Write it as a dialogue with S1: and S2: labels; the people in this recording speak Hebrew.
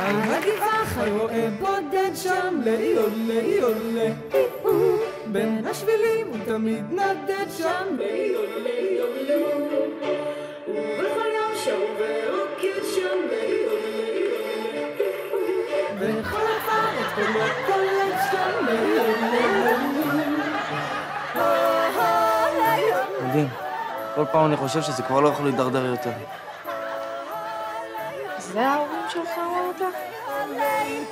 S1: על הגבעה חי בודד שם, לאי עולה, בין השבילים הוא תמיד נדד שם, לאי עולה, ובכל יום שר ורוקד שם, וכל הכפר את קולט שם,
S2: מדהים. כל פעם אני חושב שזה כבר לא יכול להידרדר יותר.
S3: that what you're calling